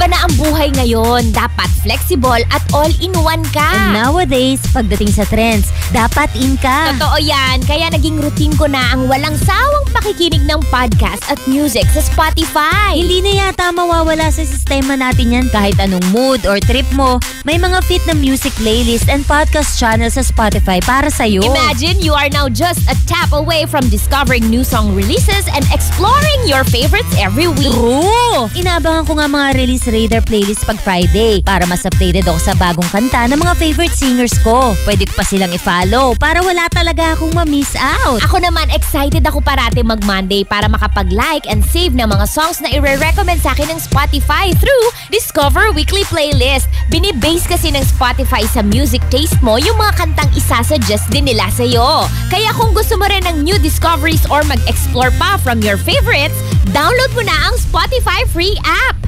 Iba na ang buhay ngayon. Dapat flexible at all-in-one ka. And nowadays, pagdating sa trends, dapat in ka. Totoo yan. Kaya naging routine ko na ang walang sawang pakikinig ng podcast at music sa Spotify. Hindi na yata mawawala sa sistema natin yan kahit anong mood or trip mo. May mga fit na music playlist and podcast channel sa Spotify para sa'yo. Imagine you are now just a tap away from discovering new song releases and exploring your favorites every week. True! Inabangan ko nga mga release radar playlist pag Friday para mas updated ako sa bagong kanta ng mga favorite singers ko. Pwede ko pa silang i-follow para wala talaga akong ma-miss out. Ako naman, excited ako parati mag-Monday para makapag-like and save ng mga songs na i-recommend sa akin ng Spotify through Discover Weekly Playlist. Binibase kasi ng Spotify sa music taste mo yung mga kantang isasuggest din nila sa'yo. Kaya kung gusto mo rin ng new discoveries or mag-explore pa from your favorites, download mo na ang Spotify free app.